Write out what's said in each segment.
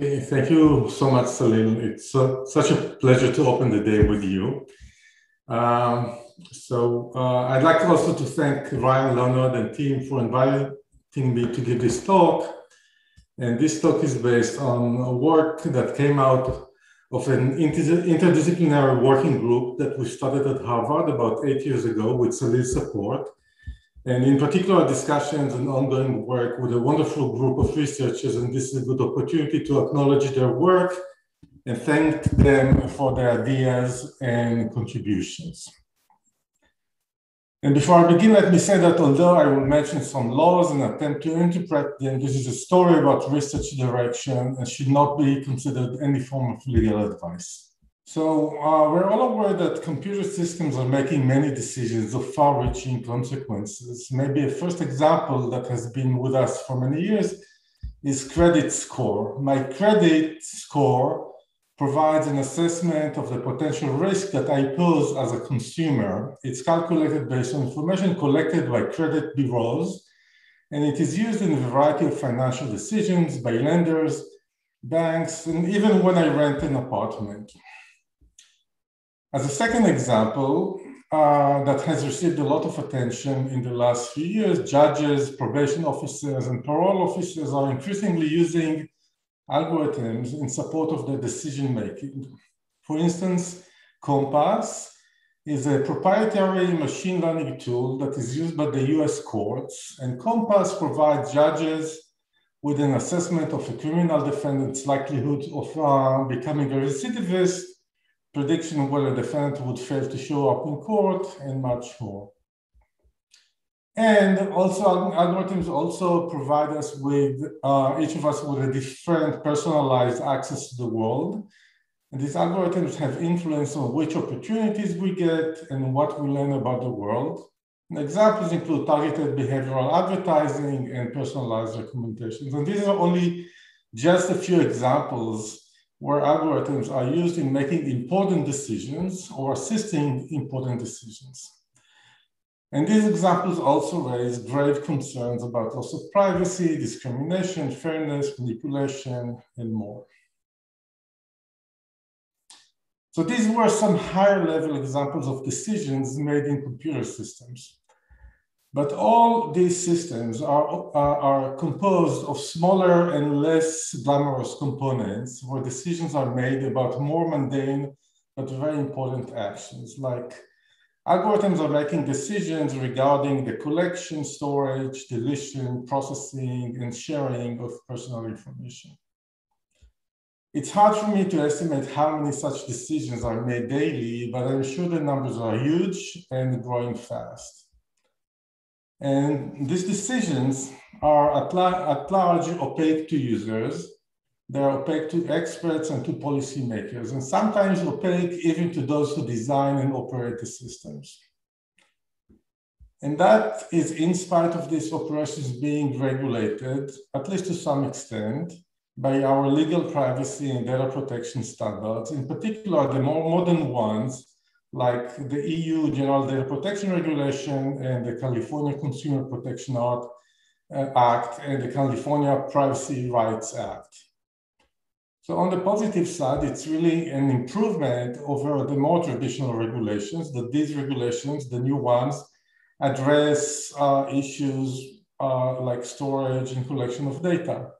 Thank you so much, Salil. It's uh, such a pleasure to open the day with you. Um, so uh, I'd like also to thank Ryan Leonard and team for inviting me to give this talk. And this talk is based on work that came out of an interdisciplinary working group that we started at Harvard about eight years ago with Salil's support and in particular discussions and ongoing work with a wonderful group of researchers. And this is a good opportunity to acknowledge their work and thank them for their ideas and contributions. And before I begin, let me say that although I will mention some laws and attempt to interpret them, this is a story about research direction and should not be considered any form of legal advice. So uh, we're all aware that computer systems are making many decisions of far-reaching consequences. Maybe a first example that has been with us for many years is credit score. My credit score provides an assessment of the potential risk that I pose as a consumer. It's calculated based on information collected by credit bureaus, and it is used in a variety of financial decisions by lenders, banks, and even when I rent an apartment. As a second example uh, that has received a lot of attention in the last few years, judges, probation officers, and parole officers are increasingly using algorithms in support of their decision making. For instance, COMPAS is a proprietary machine learning tool that is used by the US courts, and COMPAS provides judges with an assessment of a criminal defendant's likelihood of uh, becoming a recidivist prediction of whether the defendant would fail to show up in court, and much more. And also algorithms also provide us with, uh, each of us with a different personalized access to the world. And these algorithms have influence on which opportunities we get and what we learn about the world. And examples include targeted behavioral advertising and personalized recommendations. And these are only just a few examples where algorithms are used in making important decisions or assisting important decisions. And these examples also raise grave concerns about loss of privacy, discrimination, fairness, manipulation, and more. So these were some higher level examples of decisions made in computer systems. But all these systems are, are, composed of smaller and less glamorous components where decisions are made about more mundane but very important actions. Like algorithms are making decisions regarding the collection, storage, deletion, processing, and sharing of personal information. It's hard for me to estimate how many such decisions are made daily, but I'm sure the numbers are huge and growing fast. And these decisions are at, at large opaque to users. They're opaque to experts and to policymakers, and sometimes opaque even to those who design and operate the systems. And that is in spite of these operations being regulated, at least to some extent, by our legal privacy and data protection standards, in particular the more modern ones like the EU General Data Protection Regulation and the California Consumer Protection Act, uh, Act and the California Privacy Rights Act. So on the positive side, it's really an improvement over the more traditional regulations, that these regulations, the new ones, address uh, issues uh, like storage and collection of data.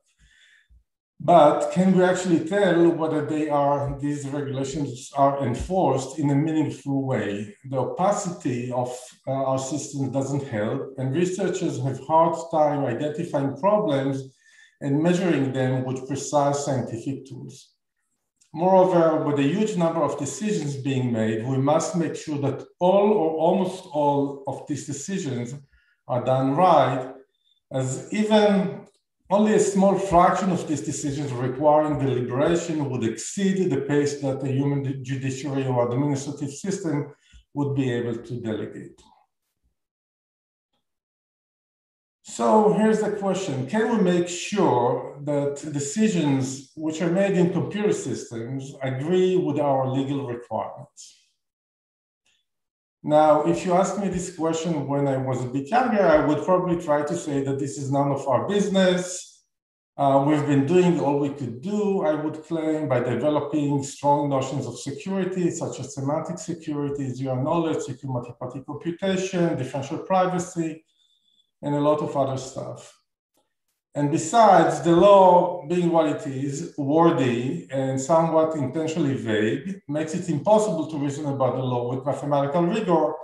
But can we actually tell whether they are these regulations are enforced in a meaningful way? The opacity of uh, our system doesn't help, and researchers have hard time identifying problems and measuring them with precise scientific tools. Moreover, with a huge number of decisions being made, we must make sure that all or almost all of these decisions are done right, as even only a small fraction of these decisions requiring deliberation would exceed the pace that the human judiciary or administrative system would be able to delegate. So here's the question, can we make sure that decisions which are made in computer systems agree with our legal requirements? Now, if you ask me this question when I was a bit younger, I would probably try to say that this is none of our business. Uh, we've been doing all we could do, I would claim, by developing strong notions of security, such as semantic security, zero knowledge, secure multi-party computation, differential privacy, and a lot of other stuff. And besides, the law being what it is, wordy and somewhat intentionally vague, makes it impossible to reason about the law with mathematical rigor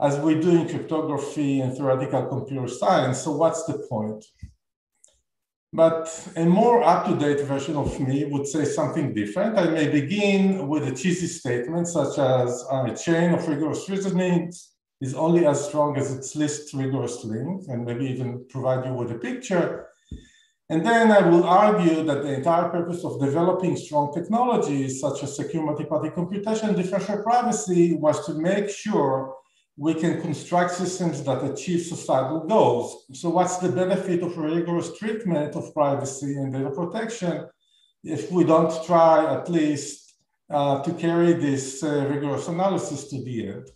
as we do in cryptography and theoretical computer science. So what's the point? But a more up-to-date version of me would say something different. I may begin with a cheesy statement such as a chain of rigorous reasoning is only as strong as its least rigorous link, and maybe even provide you with a picture. And then I will argue that the entire purpose of developing strong technologies such as secure multi-party computation differential privacy was to make sure we can construct systems that achieve societal goals. So what's the benefit of rigorous treatment of privacy and data protection if we don't try at least uh, to carry this uh, rigorous analysis to the end?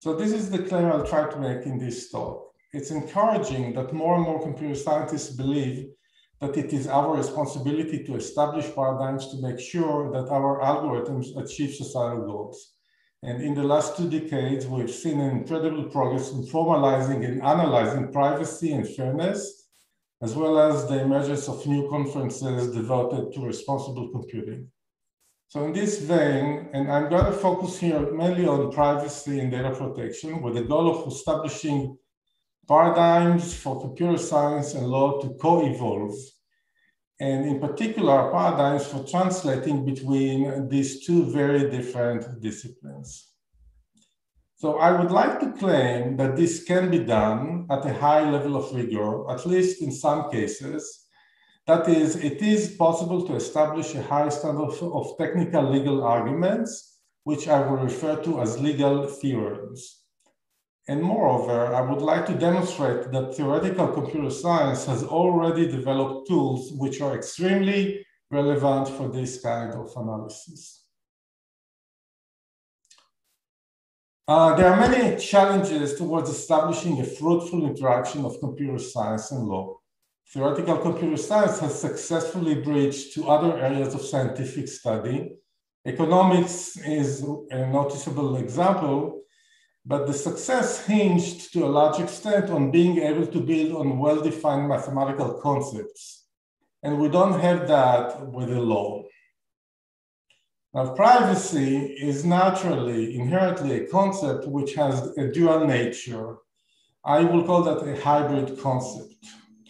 So this is the claim I'll try to make in this talk. It's encouraging that more and more computer scientists believe that it is our responsibility to establish paradigms to make sure that our algorithms achieve societal goals. And in the last two decades, we've seen incredible progress in formalizing and analyzing privacy and fairness, as well as the emergence of new conferences devoted to responsible computing. So in this vein, and I'm going to focus here mainly on privacy and data protection with the goal of establishing paradigms for computer science and law to co-evolve, and in particular, paradigms for translating between these two very different disciplines. So I would like to claim that this can be done at a high level of rigor, at least in some cases. That is, it is possible to establish a high standard of technical legal arguments, which I will refer to as legal theorems. And moreover, I would like to demonstrate that theoretical computer science has already developed tools which are extremely relevant for this kind of analysis. Uh, there are many challenges towards establishing a fruitful interaction of computer science and law. Theoretical computer science has successfully bridged to other areas of scientific study. Economics is a noticeable example, but the success hinged to a large extent on being able to build on well-defined mathematical concepts. And we don't have that with the law. Now, privacy is naturally, inherently a concept which has a dual nature. I will call that a hybrid concept.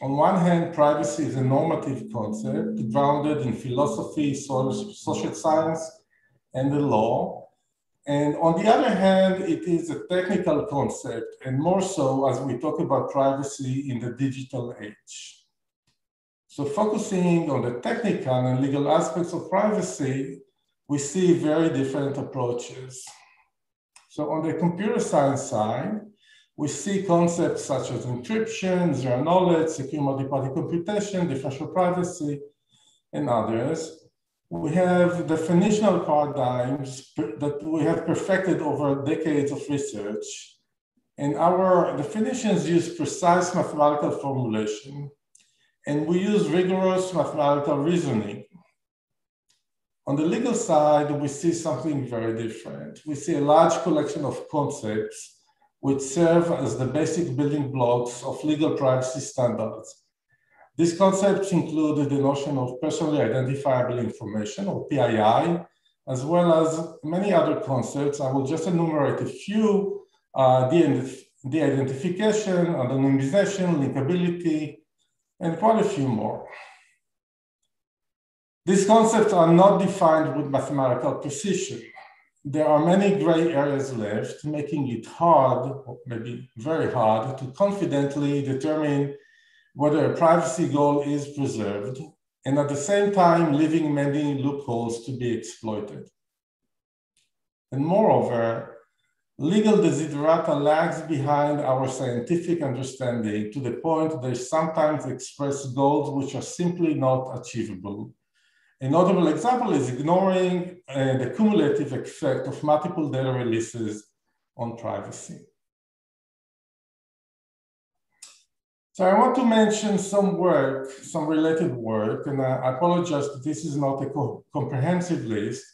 On one hand, privacy is a normative concept grounded in philosophy, social science, and the law, and on the other hand, it is a technical concept, and more so as we talk about privacy in the digital age. So focusing on the technical and legal aspects of privacy, we see very different approaches. So on the computer science side, we see concepts such as encryption, zero knowledge, secure multi-party computation, differential privacy, and others we have definitional paradigms that we have perfected over decades of research. And our definitions use precise mathematical formulation, and we use rigorous mathematical reasoning. On the legal side, we see something very different. We see a large collection of concepts which serve as the basic building blocks of legal privacy standards these concepts include the notion of personally identifiable information, or PII, as well as many other concepts. I will just enumerate a few, uh, de-identification, anonymization, linkability, and quite a few more. These concepts are not defined with mathematical precision. There are many gray areas left, making it hard, or maybe very hard, to confidently determine whether a privacy goal is preserved, and at the same time leaving many loopholes to be exploited. And moreover, legal desiderata lags behind our scientific understanding to the point they sometimes express goals which are simply not achievable. A notable example is ignoring uh, the cumulative effect of multiple data releases on privacy. So I want to mention some work, some related work, and I apologize that this is not a co comprehensive list,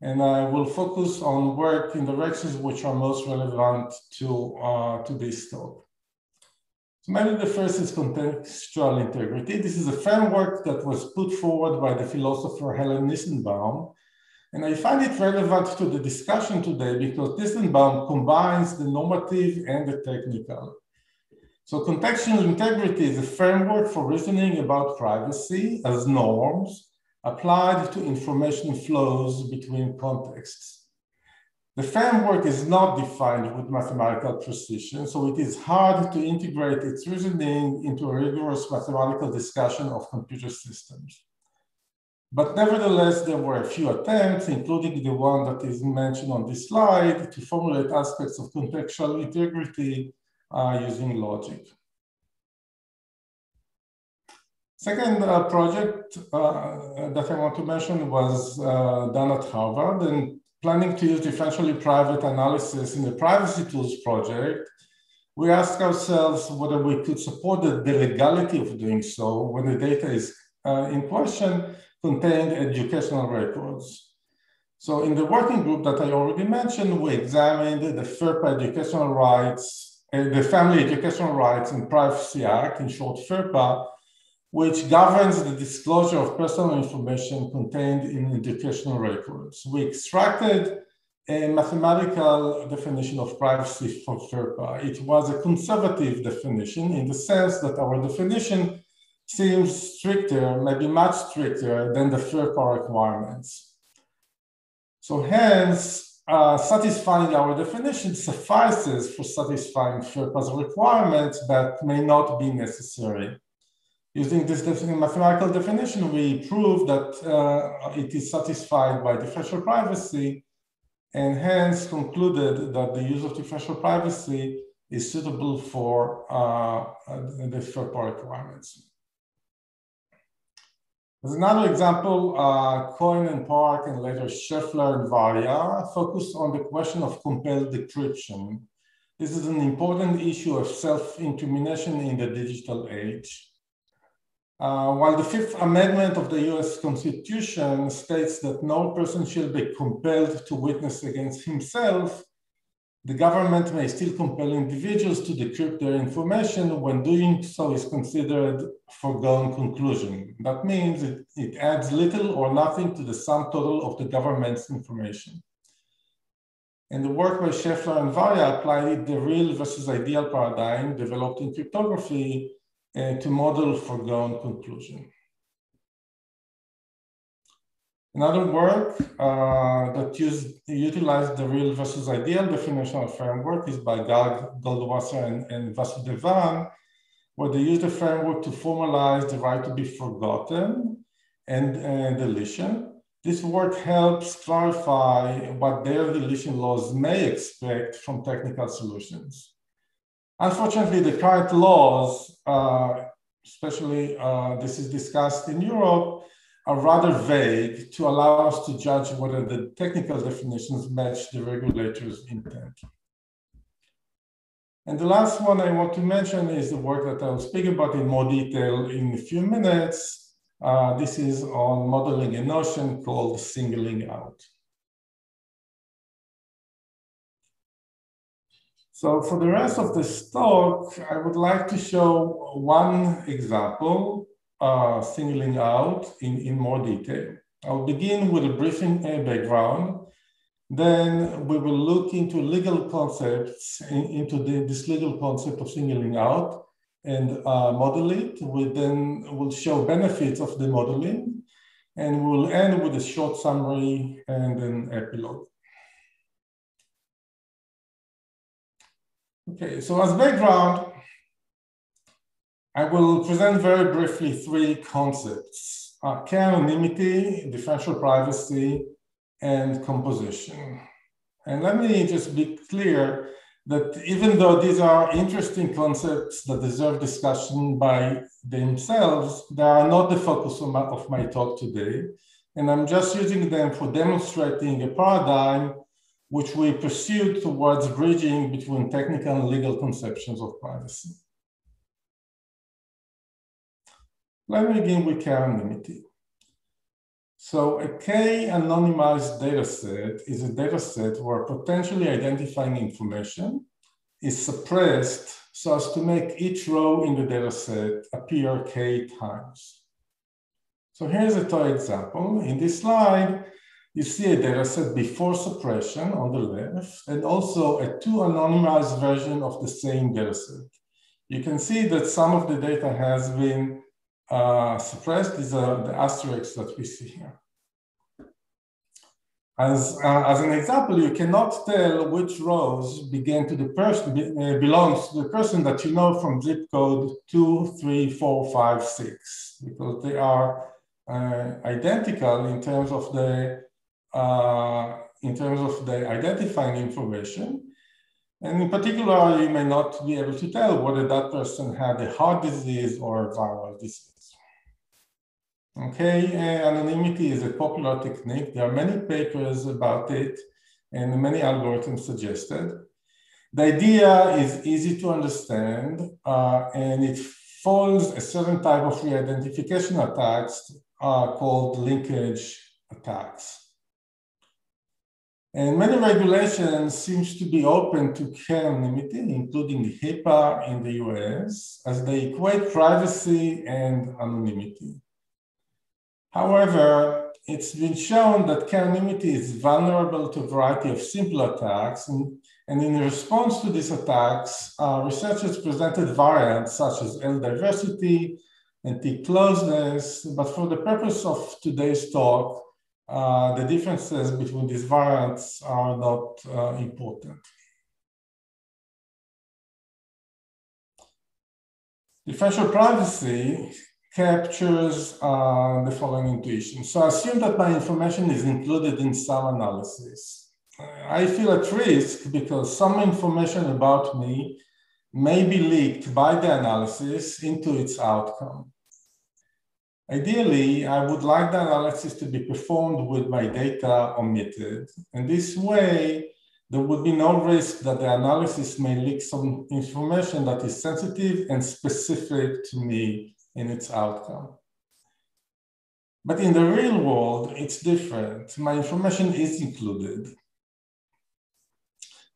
and I will focus on work in the directions which are most relevant to, uh, to this talk. So maybe the first is contextual integrity. This is a framework that was put forward by the philosopher Helen Nissenbaum, and I find it relevant to the discussion today because Nissenbaum combines the normative and the technical. So contextual integrity is a framework for reasoning about privacy as norms applied to information flows between contexts. The framework is not defined with mathematical precision, so it is hard to integrate its reasoning into a rigorous mathematical discussion of computer systems. But nevertheless, there were a few attempts, including the one that is mentioned on this slide, to formulate aspects of contextual integrity using logic. Second uh, project uh, that I want to mention was uh, done at Harvard and planning to use differentially private analysis in the privacy tools project. We asked ourselves whether we could support the, the legality of doing so when the data is uh, in question contained educational records. So in the working group that I already mentioned, we examined the FERPA educational rights Uh, the Family Educational Rights and Privacy Act, in short FERPA, which governs the disclosure of personal information contained in educational records. We extracted a mathematical definition of privacy from FERPA. It was a conservative definition in the sense that our definition seems stricter, maybe much stricter than the FERPA requirements. So hence, uh, satisfying our definition suffices for satisfying FERPA's requirements that may not be necessary. Using this mathematical definition, we prove that uh, it is satisfied by differential privacy and hence concluded that the use of differential privacy is suitable for uh, the FERPA requirements. As another example, uh, Cohen and Park and later Scheffler and Varia focused on the question of compelled decryption. This is an important issue of self-incrimination in the digital age. Uh, while the Fifth Amendment of the US Constitution states that no person shall be compelled to witness against himself, the government may still compel individuals to decrypt their information when doing so is considered foregone conclusion. That means it, it adds little or nothing to the sum total of the government's information. And the work by Scheffler and Varia applied the real versus ideal paradigm developed in cryptography uh, to model foregone conclusion. Another work uh, that used, utilized the real versus ideal definitional framework is by Garg Goldwasser and, and Vasudevan, where they used the framework to formalize the right to be forgotten and uh, deletion. This work helps clarify what their deletion laws may expect from technical solutions. Unfortunately, the current laws, uh, especially uh, this is discussed in Europe, are rather vague to allow us to judge whether the technical definitions match the regulator's intent. And the last one I want to mention is the work that I'll speak about in more detail in a few minutes. Uh, this is on modeling a notion called singling out. So for the rest of this talk, I would like to show one example uh, singling out in, in more detail. I'll begin with a briefing uh, background. Then we will look into legal concepts, in, into the, this legal concept of singling out and uh, model it. We then will show benefits of the modeling and we'll end with a short summary and an epilogue. Okay, so as background, I will present very briefly three concepts, uh, k-anonymity, differential privacy, and composition. And let me just be clear that even though these are interesting concepts that deserve discussion by themselves, they are not the focus of my, of my talk today. And I'm just using them for demonstrating a paradigm which we pursued towards bridging between technical and legal conceptions of privacy. Let me begin with k-anonymity. So a k-anonymized dataset is a dataset where potentially identifying information is suppressed so as to make each row in the dataset appear k times. So here's a toy example. In this slide, you see a dataset before suppression on the left, and also a two anonymized version of the same dataset. You can see that some of the data has been uh, suppressed. These are the asterisks that we see here. As, uh, as an example, you cannot tell which rows begin to the person be, uh, belongs to the person that you know from zip code two, three, four, five, six, because they are uh, identical in terms of the uh, in terms of the identifying information. And in particular, you may not be able to tell whether that person had a heart disease or a viral disease. Okay, uh, anonymity is a popular technique. There are many papers about it and many algorithms suggested. The idea is easy to understand uh, and it follows a certain type of re-identification attacks uh, called linkage attacks. And many regulations seems to be open to anonymity, including HIPAA in the US, as they equate privacy and anonymity. However, it's been shown that anonymity is vulnerable to a variety of simple attacks. And, and in response to these attacks, uh, researchers presented variants such as L diversity and T closeness. But for the purpose of today's talk, uh, the differences between these variants are not uh, important. Differential privacy captures uh, the following intuition. So assume that my information is included in some analysis. I feel at risk because some information about me may be leaked by the analysis into its outcome. Ideally, I would like the analysis to be performed with my data omitted. And this way, there would be no risk that the analysis may leak some information that is sensitive and specific to me in its outcome. But in the real world, it's different. My information is included.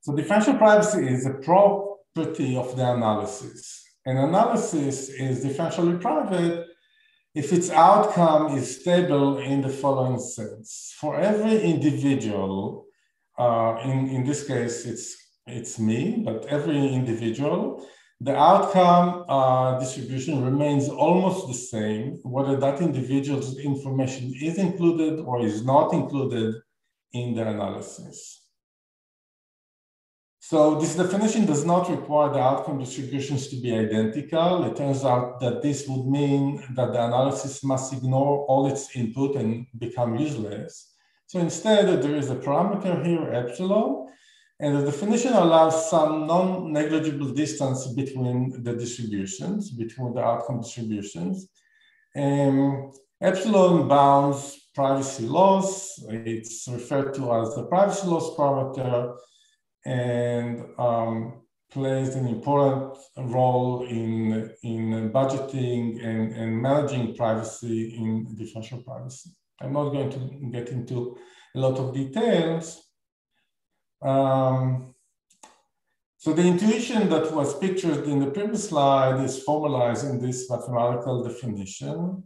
So differential privacy is a property of the analysis. An analysis is differentially private if its outcome is stable in the following sense. For every individual, uh, in, in this case, it's, it's me, but every individual, the outcome uh, distribution remains almost the same, whether that individual's information is included or is not included in the analysis. So this definition does not require the outcome distributions to be identical. It turns out that this would mean that the analysis must ignore all its input and become useless. So instead, there is a parameter here, epsilon, and the definition allows some non-negligible distance between the distributions, between the outcome distributions. Um, epsilon bounds privacy loss. It's referred to as the privacy loss parameter and um, plays an important role in, in budgeting and, and managing privacy in differential privacy. I'm not going to get into a lot of details. Um, so the intuition that was pictured in the previous slide is formalized in this mathematical definition.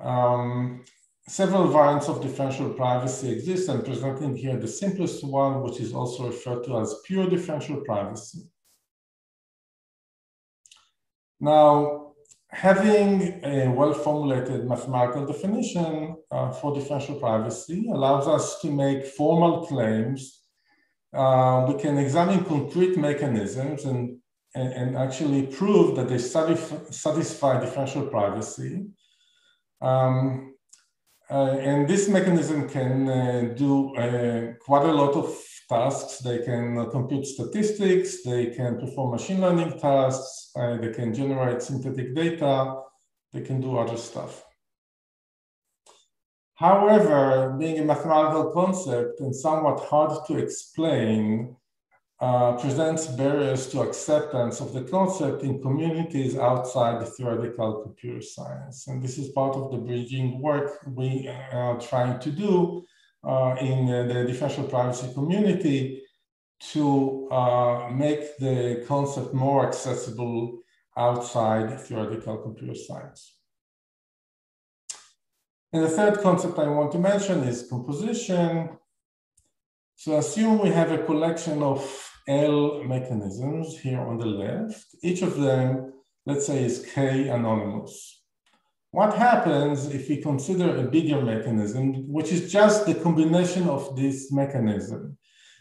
Um, several variants of differential privacy exist. I'm presenting here the simplest one, which is also referred to as pure differential privacy. Now, having a well-formulated mathematical definition uh, for differential privacy allows us to make formal claims. Uh, we can examine concrete mechanisms and, and, and actually prove that they satisfy differential privacy. Um, uh, and this mechanism can uh, do uh, quite a lot of tasks. They can compute statistics, they can perform machine learning tasks, they can generate synthetic data, they can do other stuff. However, being a mathematical concept and somewhat hard to explain, uh, presents barriers to acceptance of the concept in communities outside the theoretical computer science. And this is part of the bridging work we are trying to do uh, in uh, the differential privacy community to uh, make the concept more accessible outside theoretical computer science. And the third concept I want to mention is composition. So assume we have a collection of L mechanisms here on the left. Each of them, let's say, is K anonymous. What happens if we consider a bigger mechanism, which is just the combination of this mechanism?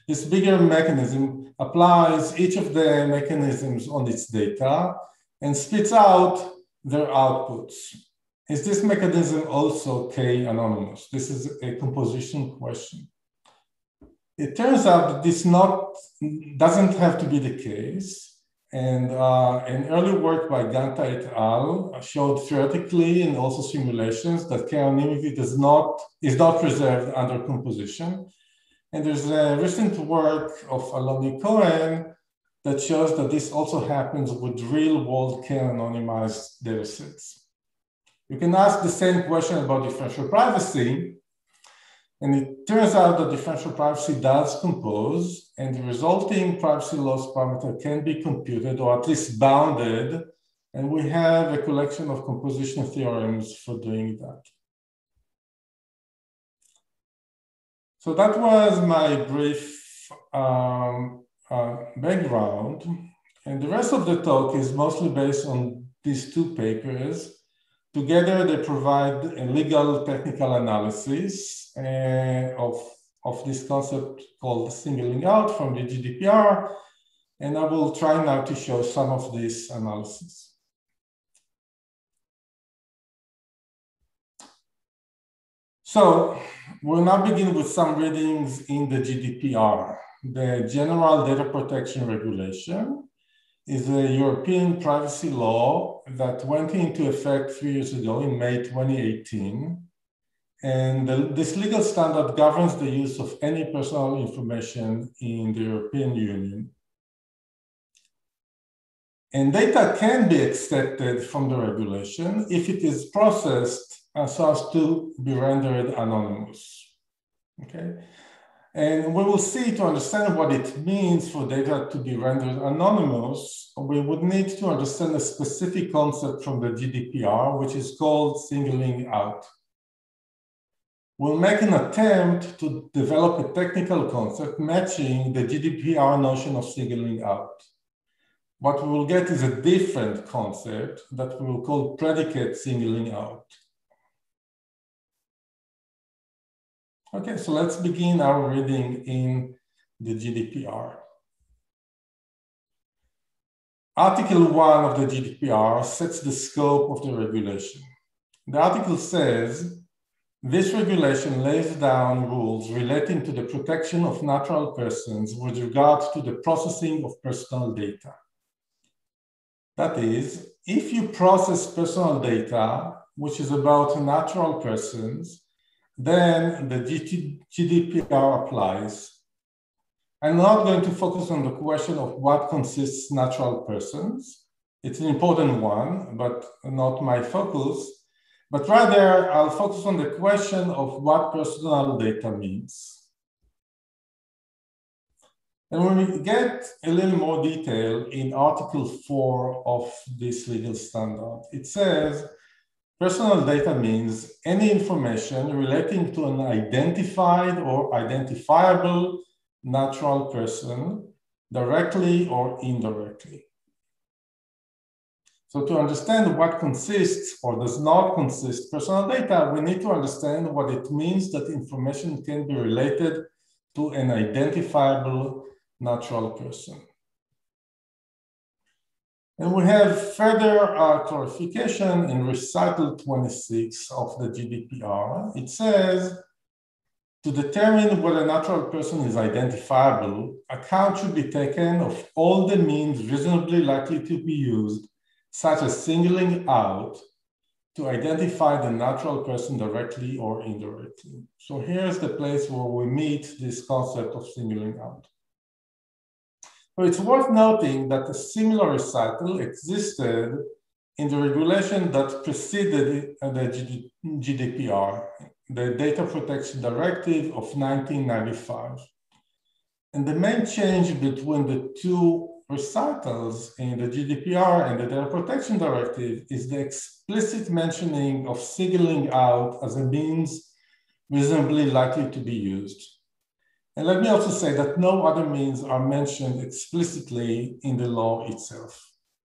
This bigger mechanism applies each of the mechanisms on its data and spits out their outputs. Is this mechanism also K anonymous? This is a composition question. It turns out that this not doesn't have to be the case. And uh, an early work by Ganta et al. showed theoretically and also simulations that k-anonymity does not is not preserved under composition. And there's a recent work of Aloni Cohen that shows that this also happens with real-world k-anonymized datasets. You can ask the same question about differential privacy, and it turns out that differential privacy does compose, and the resulting privacy loss parameter can be computed or at least bounded. And we have a collection of composition theorems for doing that. So that was my brief um, uh, background. And the rest of the talk is mostly based on these two papers. Together, they provide a legal technical analysis uh, of, of this concept called singling out from the GDPR. And I will try now to show some of this analysis. So we'll now begin with some readings in the GDPR. The General Data Protection Regulation is a European privacy law that went into effect three years ago in May 2018. And the, this legal standard governs the use of any personal information in the European Union. And data can be extracted from the regulation if it is processed so as to be rendered anonymous. Okay. And we will see to understand what it means for data to be rendered anonymous, we would need to understand a specific concept from the GDPR, which is called singling out. We'll make an attempt to develop a technical concept matching the GDPR notion of singling out. What we will get is a different concept that we will call predicate singling out. Okay, so let's begin our reading in the GDPR. Article 1 of the GDPR sets the scope of the regulation. The article says, this regulation lays down rules relating to the protection of natural persons with regard to the processing of personal data. That is, if you process personal data, which is about natural persons, then the GDPR applies. I'm not going to focus on the question of what consists natural persons. It's an important one, but not my focus. But rather, I'll focus on the question of what personal data means. And when we get a little more detail in Article 4 of this legal standard, it says Personal data means any information relating to an identified or identifiable natural person directly or indirectly. So to understand what consists or does not consist personal data, we need to understand what it means that information can be related to an identifiable natural person. And we have further uh, clarification in recital 26 of the GDPR. It says, to determine whether a natural person is identifiable, account should be taken of all the means reasonably likely to be used, such as singling out, to identify the natural person directly or indirectly. So here's the place where we meet this concept of singling out. But it's worth noting that a similar recital existed in the regulation that preceded the GDPR, the Data Protection Directive of 1995. And the main change between the two recitals in the GDPR and the Data Protection Directive is the explicit mentioning of singling out as a means reasonably likely to be used. And let me also say that no other means are mentioned explicitly in the law itself.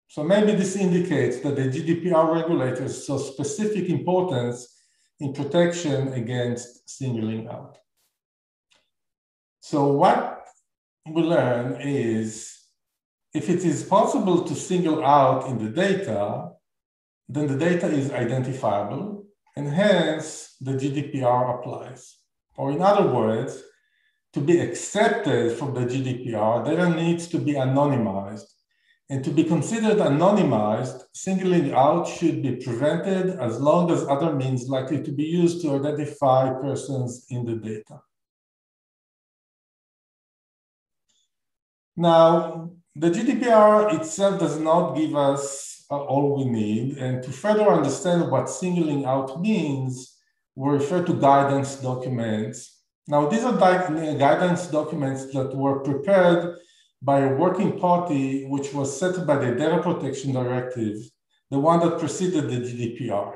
So maybe this indicates that the GDPR regulators saw specific importance in protection against singling out. So what we learn is if it is possible to single out in the data, then the data is identifiable and hence the GDPR applies. Or in other words, to be accepted from the GDPR, data needs to be anonymized. And to be considered anonymized, singling out should be prevented as long as other means likely to be used to identify persons in the data. Now, the GDPR itself does not give us uh, all we need. And to further understand what singling out means, we refer to guidance documents now, these are guidance documents that were prepared by a working party which was set by the Data Protection Directive, the one that preceded the GDPR.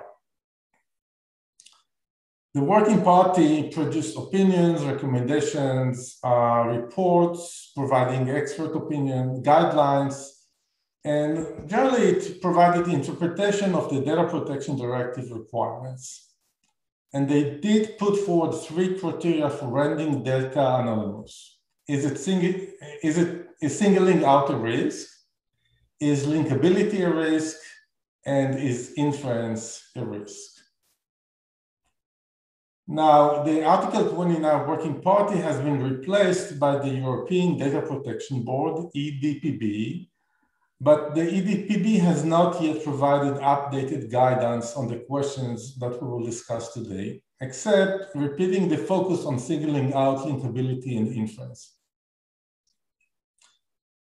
The working party produced opinions, recommendations, uh, reports, providing expert opinion, guidelines, and generally it provided the interpretation of the Data Protection Directive requirements. And they did put forward three criteria for rendering data anonymous. Is it, sing- is it is singling out a risk? Is linkability a risk? And is inference a risk? Now, the Article 29 Working Party has been replaced by the European Data Protection Board, EDPB, but the EDPB has not yet provided updated guidance on the questions that we will discuss today, except repeating the focus on singling out linkability and inference.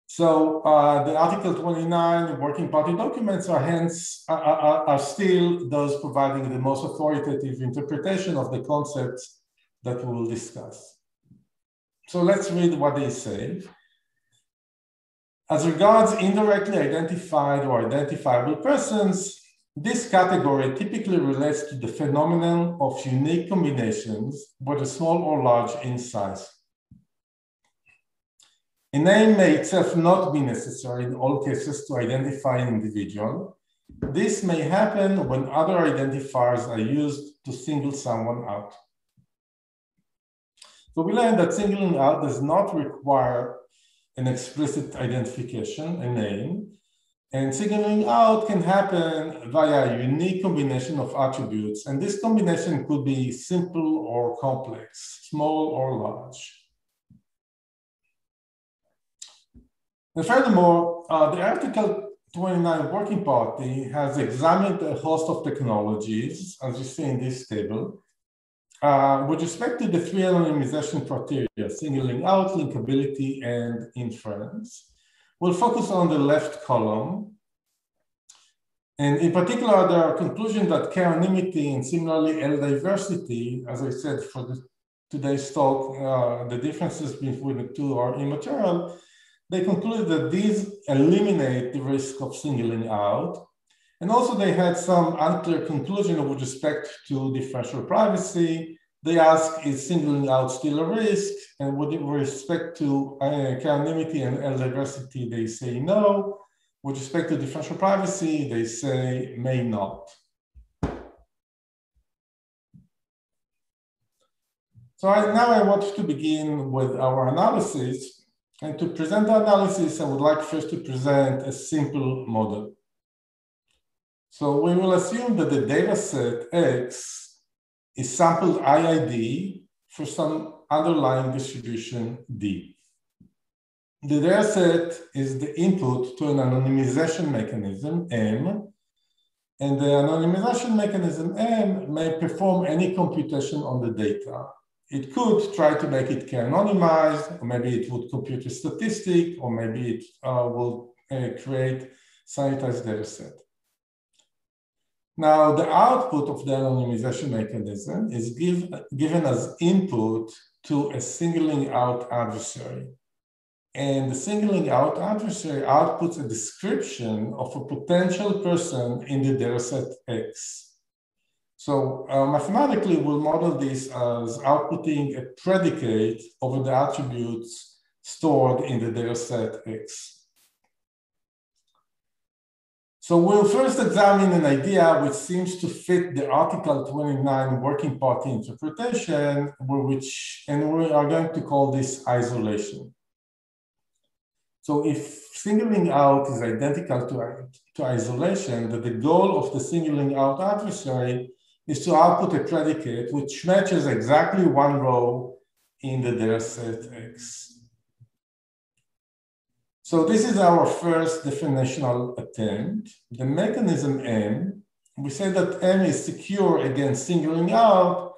So uh, the Article 29 Working Party documents are hence are, are, are, still those providing the most authoritative interpretation of the concepts that we will discuss. So let's read what they say. As regards indirectly identified or identifiable persons, this category typically relates to the phenomenon of unique combinations, whether small or large in size. A name may itself not be necessary in all cases to identify an individual. This may happen when other identifiers are used to single someone out. So we learned that singling out does not require an explicit identification, a name, and singling out can happen via a unique combination of attributes. And this combination could be simple or complex, small or large. And furthermore, uh, the Article 29 Working Party has examined a host of technologies, as you see in this table, uh, with respect to the three anonymization criteria, singling out, linkability, and inference, we'll focus on the left column. And in particular, there are conclusions that k-anonymity and similarly L-diversity, as I said for the, today's talk, uh, the differences between the two are immaterial. They concluded that these eliminate the risk of singling out and also they had some unclear conclusion with respect to differential privacy. They ask, is singling out still a risk? And with respect to uh, anonymity and L diversity, they say no. With respect to differential privacy, they say may not. So I, now I want to begin with our analysis. And to present the analysis, I would like first to present a simple model. So we will assume that the data set X is sampled IID for some underlying distribution D. The data set is the input to an anonymization mechanism M, and the anonymization mechanism M may perform any computation on the data. it could try to make it k-anonymized, or maybe it would compute a statistic, or maybe it uh, will uh, create sanitized data set. Now, the output of the anonymization mechanism is give, given as input to a singling out adversary. And the singling out adversary outputs a description of a potential person in the dataset X. So uh, mathematically, we'll model this as outputting a predicate over the attributes stored in the dataset X. So we'll first examine an idea which seems to fit the Article 29 working party interpretation, which, and we are going to call this isolation. So if singling out is identical to, to isolation, that the goal of the singling out adversary is to output a predicate which matches exactly one row in the dataset X. So this is our first definitional attempt. The mechanism M, we say that M is secure against singling out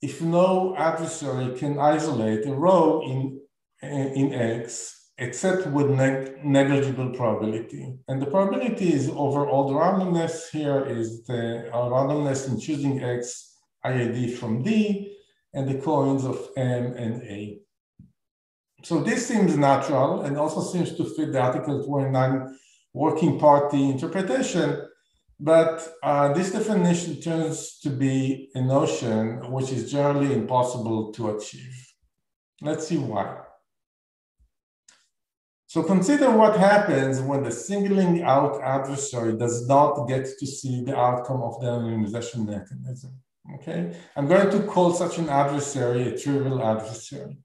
if no adversary can isolate a row in, eh, in X except with neg negligible probability. And the probability is over all the randomness. Here is the randomness in choosing X IID from D and the coins of M and A. So this seems natural and also seems to fit the Article 29 working party interpretation, but uh, this definition turns to be a notion which is generally impossible to achieve. Let's see why. So consider what happens when the singling out adversary does not get to see the outcome of the anonymization mechanism. Okay, I'm going to call such an adversary a trivial adversary.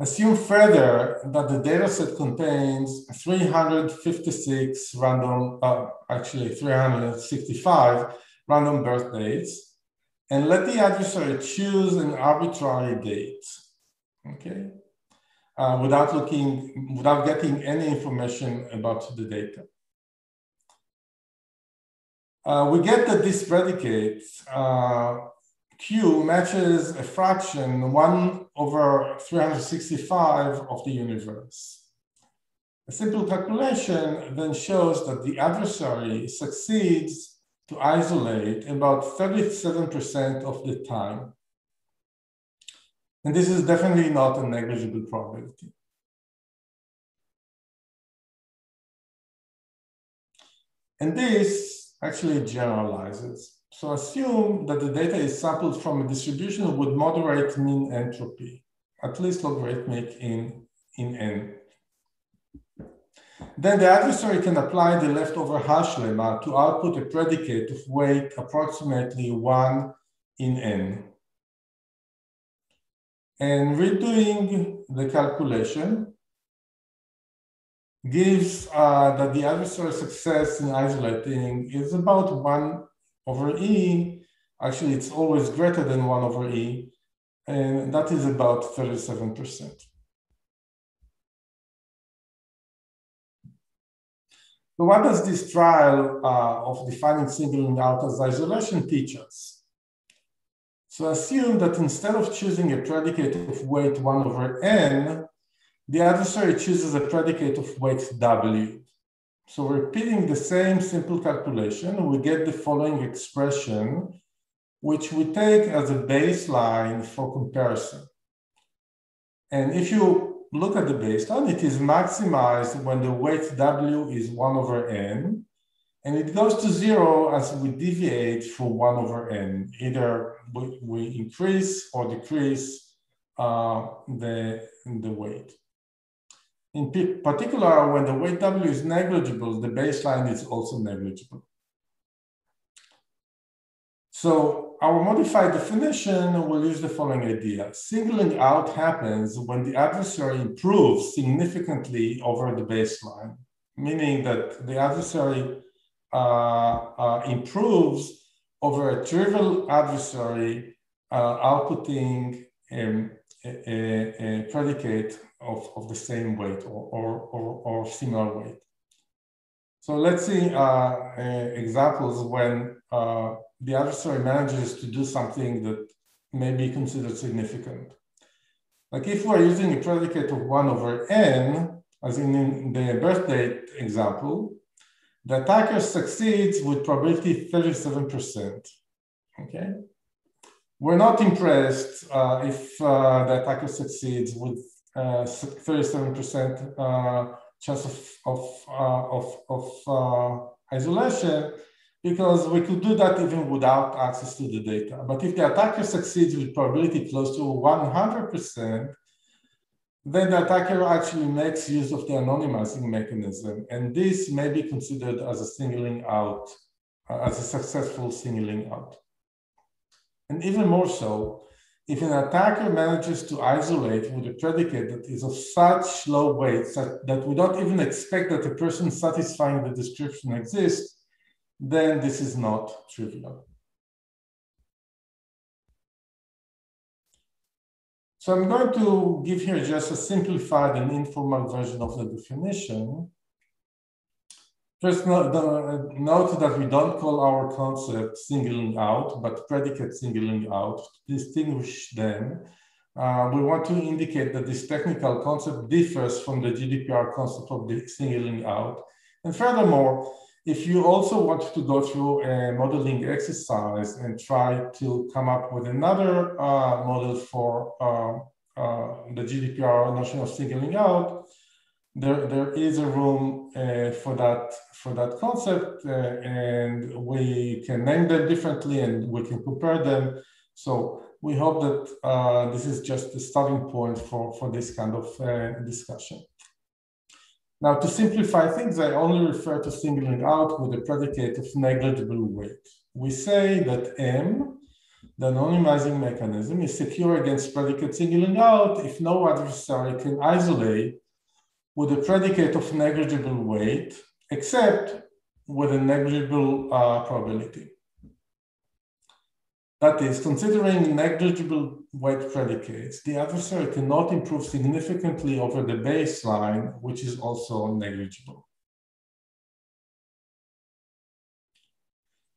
Assume further that the dataset contains 356 random, uh, actually 365 random birth dates, and let the adversary choose an arbitrary date, okay? Uh, without looking, without getting any information about the data. Uh, we get that this predicate uh, Q matches a fraction 1 over 365 of the universe. A simple calculation then shows that the adversary succeeds to isolate about 37% of the time. And this is definitely not a negligible probability. And this actually generalizes. So assume that the data is sampled from a distribution with moderate min-entropy, at least logarithmic in, in n. Then the adversary can apply the leftover hash lemma to output a predicate of weight approximately one in n. And redoing the calculation gives uh, that the adversary success in isolating is about one over E, actually it's always greater than one over E, and that is about 37%. So what does this trial uh, of defining singling out as isolation teach us? So assume that instead of choosing a predicate of weight 1 over n, the adversary chooses a predicate of weight w. So repeating the same simple calculation, we get the following expression, which we take as a baseline for comparison. And if you look at the baseline, it is maximized when the weight W is one over N, and it goes to zero as we deviate from one over N. Either we, we increase or decrease uh, the, the weight. In particular, when the weight W is negligible, the baseline is also negligible. So our modified definition will use the following idea. Singling out happens when the adversary improves significantly over the baseline, meaning that the adversary uh, uh, improves over a trivial adversary uh, outputting um, a, a, predicate of, of the same weight or, or, or, or similar weight. So let's see uh, examples when uh, the adversary manages to do something that may be considered significant. Like if we're using a predicate of one over n, as in the birth date example, the attacker succeeds with probability 37%, okay? We're not impressed uh, if uh, the attacker succeeds with 37% uh, uh, chance of, of, uh, of, of isolation, because we could do that even without access to the data. But if the attacker succeeds with probability close to 100%, then the attacker actually makes use of the anonymizing mechanism. And this may be considered as a singling out, uh, as a successful singling out. And even more so, if an attacker manages to isolate with a predicate that is of such low weight that we don't even expect that a person satisfying the description exists, then this is not trivial. So I'm going to give here just a simplified and informal version of the definition. First, note, that we don't call our concept singling out, but predicate singling out to distinguish them. Uh, we want to indicate that this technical concept differs from the GDPR concept of the singling out. And furthermore, if you also want to go through a modeling exercise and try to come up with another uh, model for uh, uh, the GDPR notion of singling out, there, there is a room uh, for that for that concept, uh, and we can name them differently, and we can compare them. So we hope that uh, this is just the starting point for for this kind of uh, discussion. Now, to simplify things, I only refer to singling out with a predicate of negligible weight. We say that M, the anonymizing mechanism, is secure against predicate singling out if no adversary can isolate with a predicate of negligible weight, except with a negligible uh, probability. That is, considering negligible weight predicates, the adversary cannot improve significantly over the baseline, which is also negligible.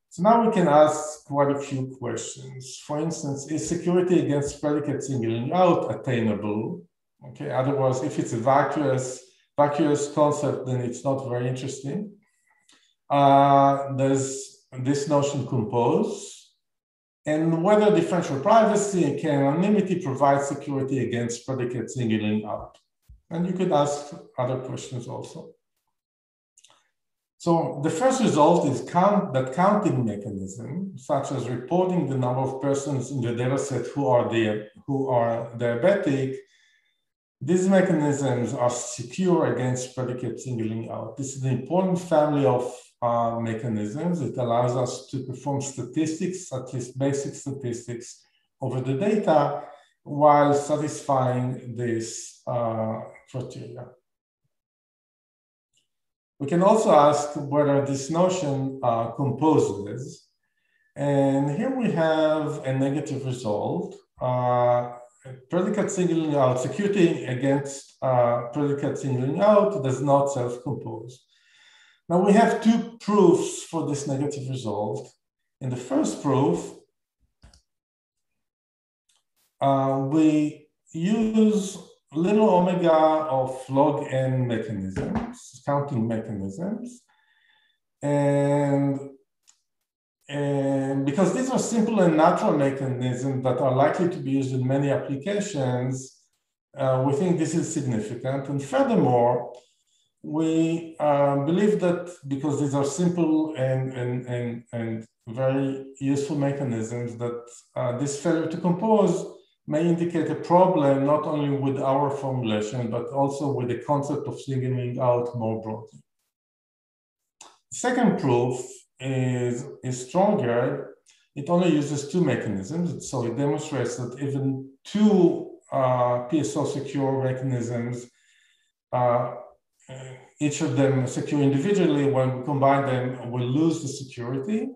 So now we can ask quite a few questions. For instance, is security against predicate singling out attainable? Okay, otherwise, if it's a vacuous, vacuous concept, then it's not very interesting. Uh, does this notion compose? and whether differential privacy and anonymity provide security against predicate singling out. And you could ask other questions also. So the first result is count that counting mechanism, such as reporting the number of persons in the dataset who are the, who are diabetic, these mechanisms are secure against predicate singling out. This is an important family of uh, mechanisms. It allows us to perform statistics, at least basic statistics over the data while satisfying this uh, criteria. We can also ask whether this notion uh, composes. And here we have a negative result. Uh, predicate singling out, security against uh, predicate singling out does not self-compose. Now we have two proofs for this negative result. In the first proof, uh, we use little omega of log n mechanisms, counting mechanisms. And, and because these are simple and natural mechanisms that are likely to be used in many applications, uh, we think this is significant. And furthermore, we uh, believe that because these are simple and, and, and, and very useful mechanisms that uh, this failure to compose may indicate a problem not only with our formulation, but also with the concept of singling out more broadly. Second proof is, is stronger. It only uses two mechanisms. So it demonstrates that even two uh, PSO secure mechanisms uh, each of them secure individually. When we combine them, we lose the security.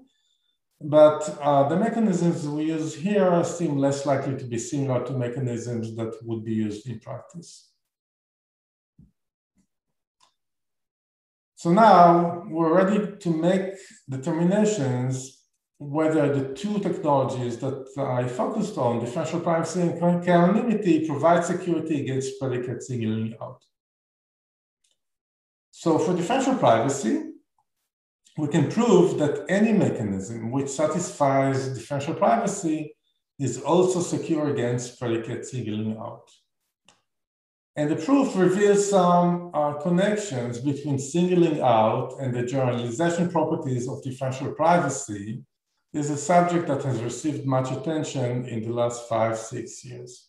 But uh, the mechanisms we use here seem less likely to be similar to mechanisms that would be used in practice. So now we're ready to make determinations whether the two technologies that I focused on, differential privacy and k-anonymity, provide security against predicate singling out. So for differential privacy, we can prove that any mechanism which satisfies differential privacy is also secure against predicate singling out. And the proof reveals some uh, connections between singling out and the generalization properties of differential privacy is a subject that has received much attention in the last five, six years.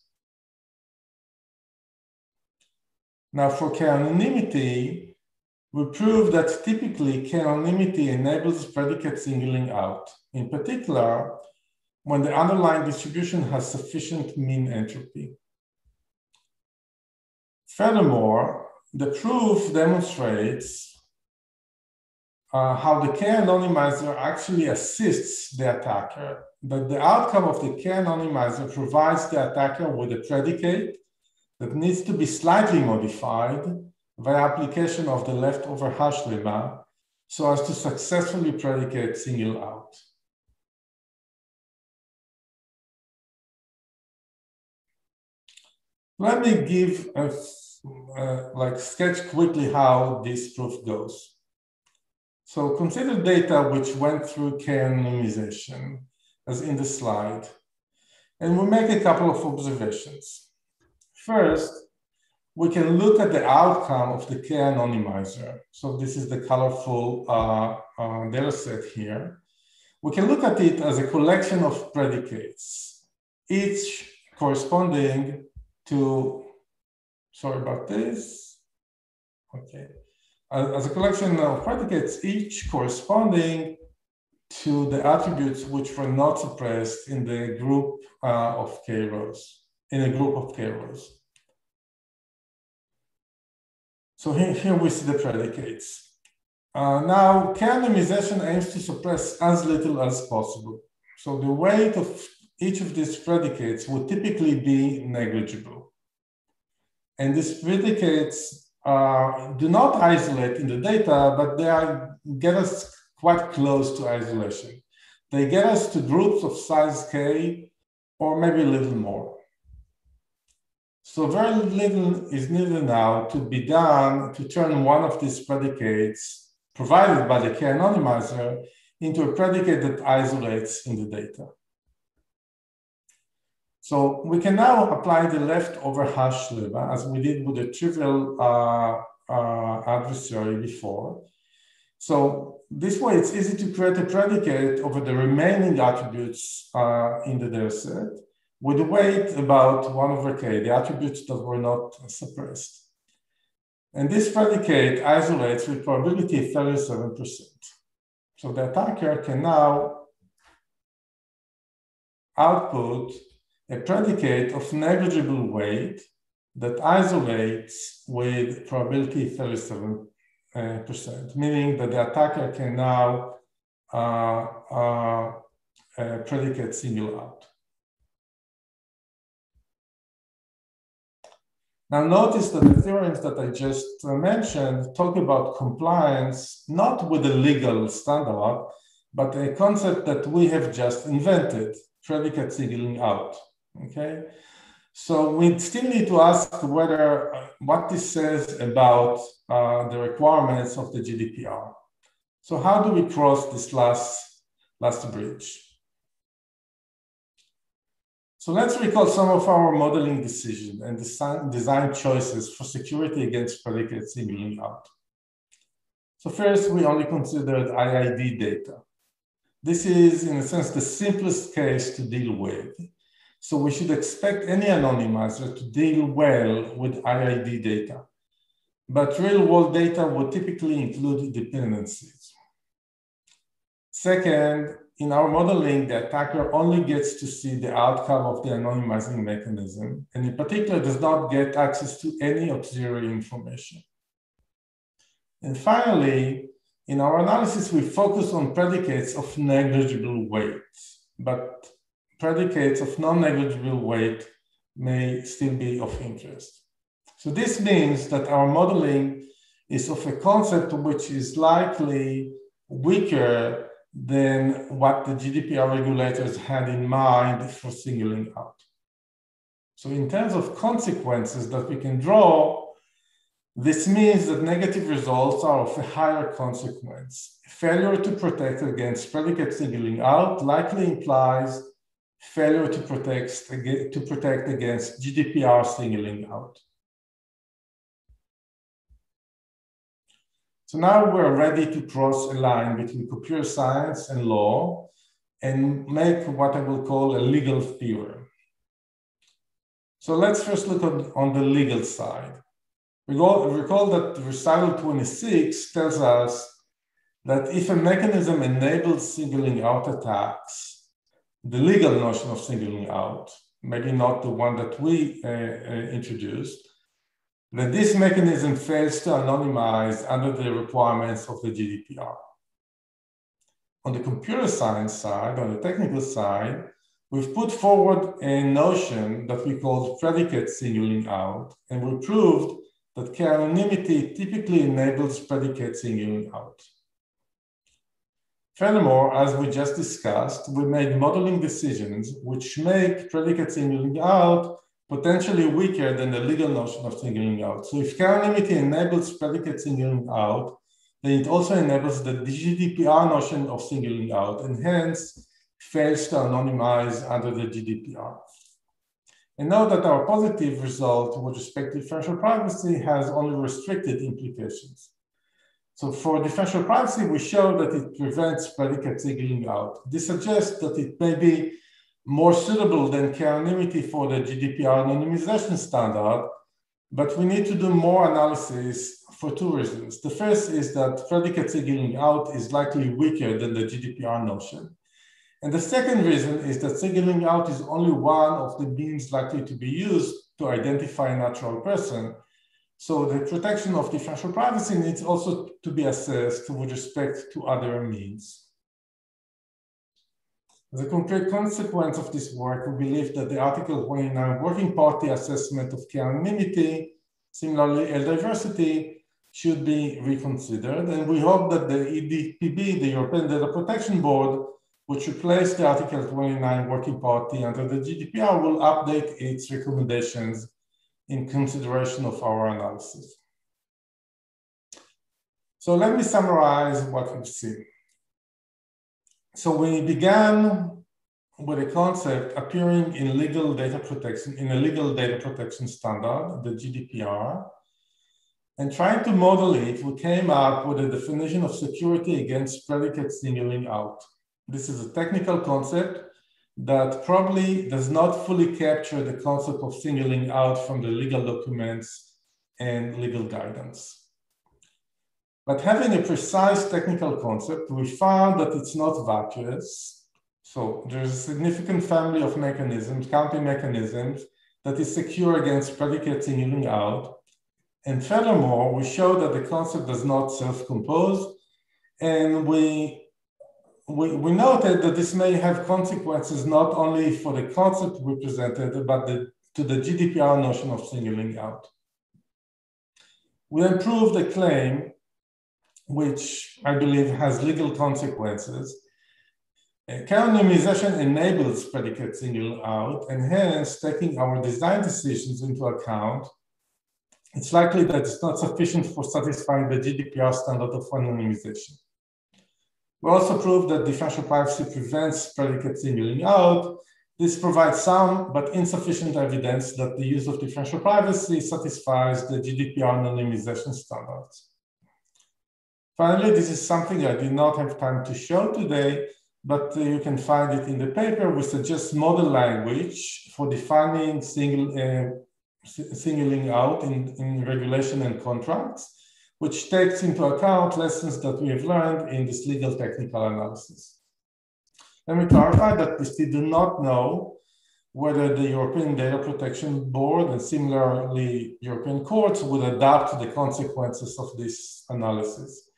Now for k-anonymity, we prove that typically k-anonymity enables predicate singling out, in particular, when the underlying distribution has sufficient min-entropy. Furthermore, the proof demonstrates uh, how the k-anonymizer actually assists the attacker, that the outcome of the k-anonymizer provides the attacker with a predicate that needs to be slightly modified via application of the leftover hash lemma so as to successfully predicate single out. Let me give a uh, like sketch quickly how this proof goes. So consider data which went through k-anonymization, as in the slide, and we make a couple of observations. First, we can look at the outcome of the k-anonymizer. So this is the colorful uh, uh, data set here. We can look at it as a collection of predicates, each corresponding to, sorry about this, okay, as a collection of predicates, each corresponding to the attributes which were not suppressed in the group uh, of k rows, in a group of k rows. So here, here we see the predicates. Uh, now, k-anonymization aims to suppress as little as possible. So the weight of each of these predicates would typically be negligible. And these predicates uh, do not isolate in the data, but they are, get us quite close to isolation. They get us to groups of size k or maybe a little more. So very little is needed now to be done to turn one of these predicates provided by the k-anonymizer into a predicate that isolates in the data. So we can now apply the leftover hash lemma as we did with the trivial uh, uh, adversary before. So this way it's easy to create a predicate over the remaining attributes uh, in the dataset with a weight about one over k, the attributes that were not suppressed. And this predicate isolates with probability 37%. So the attacker can now output a predicate of negligible weight that isolates with probability 37%, uh, meaning that the attacker can now uh, uh, uh, predicate single out. Now notice that the theorems that I just mentioned talk about compliance, not with the legal standard, but a concept that we have just invented, predicate singling out. Okay, so we still need to ask whether uh, what this says about uh, the requirements of the GDPR. So how do we cross this last last bridge? So let's recall some of our modeling decision and design, design choices for security against predicate singling out. So first, we only considered IID data. This is, in a sense, the simplest case to deal with. So we should expect any anonymizer to deal well with IID data. But real world data would typically include dependencies. Second, in our modeling, the attacker only gets to see the outcome of the anonymizing mechanism, and in particular does not get access to any auxiliary information. And finally, in our analysis, we focus on predicates of negligible weight, but predicates of non-negligible weight may still be of interest. So this means that our modeling is of a concept which is likely weaker than what the GDPR regulators had in mind for singling out. So in terms of consequences that we can draw, this means that negative results are of a higher consequence. Failure to protect against predicate singling out likely implies failure to protect, to protect against GDPR singling out. So now we're ready to cross a line between computer science and law and make what I will call a legal theorem. So let's first look on, on the legal side. Recall, recall that recital 26 tells us that if a mechanism enables singling out attacks, the legal notion of singling out, maybe not the one that we uh, uh, introduced, that this mechanism fails to anonymize under the requirements of the GDPR. On the computer science side, on the technical side, we've put forward a notion that we call predicate singling out, and we proved that k-anonymity typically enables predicate singling out. Furthermore, as we just discussed, we made modeling decisions which make predicate singling out potentially weaker than the legal notion of singling out. So if k-anonymity enables predicate singling out, then it also enables the GDPR notion of singling out and hence fails to anonymize under the GDPR. And note that our positive result with respect to differential privacy has only restricted implications. So for differential privacy, we show that it prevents predicate singling out. This suggests that it may be more suitable than k-anonymity for the GDPR anonymization standard, but we need to do more analysis for two reasons. The first is that predicate singling out is likely weaker than the GDPR notion. And the second reason is that singling out is only one of the means likely to be used to identify a natural person. So the protection of differential privacy needs also to be assessed with respect to other means. A concrete consequence of this work, we believe that the Article 29 Working Party assessment of k-anonymity, similarly L diversity, should be reconsidered. And we hope that the EDPB, the European Data Protection Board, which replaced the Article 29 Working Party under the GDPR, will update its recommendations in consideration of our analysis. So let me summarize what we've seen. So we began with a concept appearing in legal data protection, in a legal data protection standard, the GDPR, and trying to model it, we came up with a definition of security against predicate singling out. This is a technical concept that probably does not fully capture the concept of singling out from the legal documents and legal guidance. But having a precise technical concept, we found that it's not vacuous. So there's a significant family of mechanisms, counting mechanisms, that is secure against predicate singling out. And furthermore, we show that the concept does not self-compose, and we we, we noted that this may have consequences not only for the concept we presented, but the, to the GDPR notion of singling out. We improved the claim, which I believe has legal consequences. Uh, K-anonymization enables predicate single out, and hence, taking our design decisions into account, it's likely that it's not sufficient for satisfying the GDPR standard of anonymization. We also proved that differential privacy prevents predicate singling out. This provides some but insufficient evidence that the use of differential privacy satisfies the GDPR anonymization standards. Finally, this is something I did not have time to show today, but uh, you can find it in the paper. We suggest model language for defining single, uh, singling out in, in regulation and contracts which takes into account lessons that we have learned in this legal technical analysis. Let me clarify that we still do not know whether the European Data Protection Board and similarly European courts would adapt to the consequences of this analysis.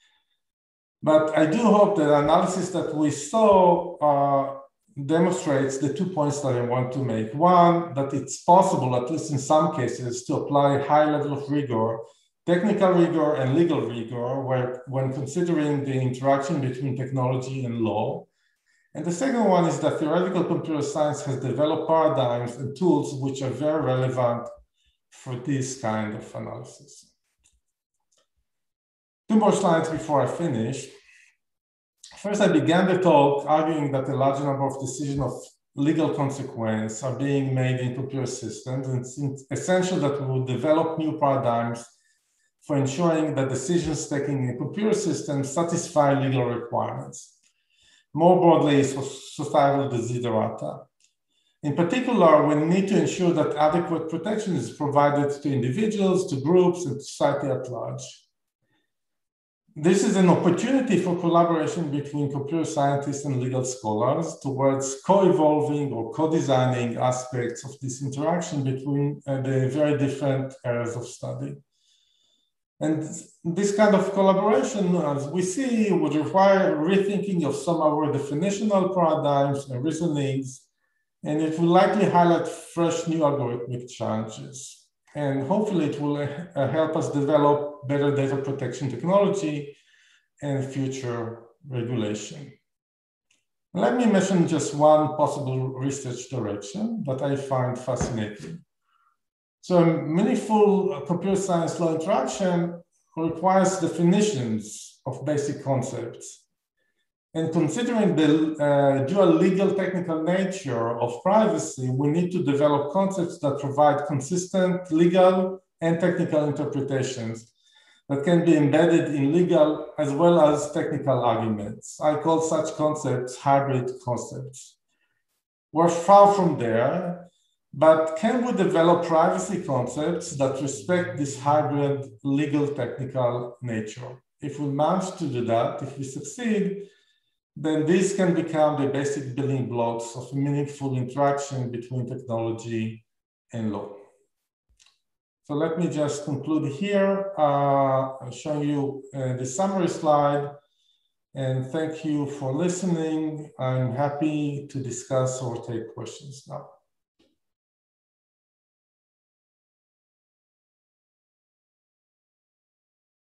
But I do hope that the analysis that we saw uh, demonstrates the two points that I want to make. One, that it's possible, at least in some cases, to apply a high level of rigor technical rigor and legal rigor when considering the interaction between technology and law. And the second one is that theoretical computer science has developed paradigms and tools which are very relevant for this kind of analysis. Two more slides before I finish. First, I began the talk arguing that a large number of decisions of legal consequence are being made in computer systems, and it's essential that we will develop new paradigms for ensuring that decisions taken in a computer systems satisfy legal requirements. More broadly, societal desiderata. In particular, we need to ensure that adequate protection is provided to individuals, to groups, and society at large. This is an opportunity for collaboration between computer scientists and legal scholars towards co-evolving or co-designing aspects of this interaction between uh, the very different areas of study. And this kind of collaboration, as we see, would require rethinking of some of our definitional paradigms and reasonings, and it will likely highlight fresh new algorithmic challenges and hopefully it will uh, help us develop better data protection technology and future regulation. Let me mention just one possible research direction that I find fascinating. So meaningful computer science law interaction requires definitions of basic concepts and considering the uh, dual legal technical nature of privacy, we need to develop concepts that provide consistent legal and technical interpretations that can be embedded in legal as well as technical arguments. I call such concepts hybrid concepts. We're far from there, but can we develop privacy concepts that respect this hybrid legal technical nature? If we manage to do that, if we succeed, then these can become the basic building blocks of meaningful interaction between technology and law. So let me just conclude here, uh, show you uh, the summary slide. And thank you for listening. I'm happy to discuss or take questions now.